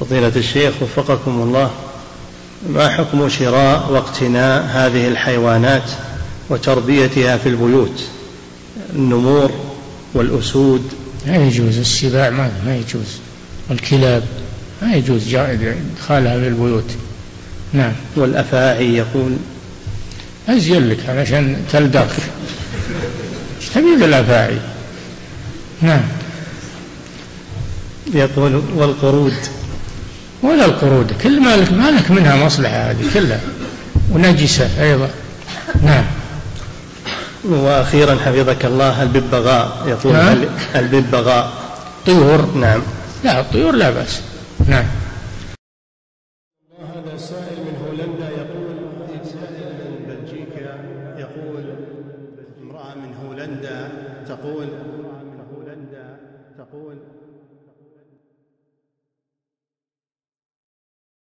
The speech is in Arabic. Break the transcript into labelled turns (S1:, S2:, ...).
S1: فضيلة الشيخ وفقكم الله ما حكم شراء واقتناء هذه الحيوانات وتربيتها في البيوت؟ النمور والأسود.
S2: لا يجوز. السباع ما, ما يجوز. والكلاب ما يجوز إدخالها في البيوت. نعم.
S1: والأفاعي يقول؟
S2: أزين لك علشان تلدغ. إيش تبي بالأفاعي نعم.
S1: يقول والقرود.
S2: ولا القرود كل ما لك ما لك منها مصلحة هذه كلها. ونجسة أيضا. نعم.
S1: وأخيرا حفظك الله الببغاء يقول
S2: نعم.
S1: الببغاء
S2: طيور.
S1: نعم.
S2: لا الطيور لا بأس. نعم.
S1: هذا سائل من هولندا يقول سائل من بلجيكا يقول امرأة من هولندا تقول امرأة من هولندا تقول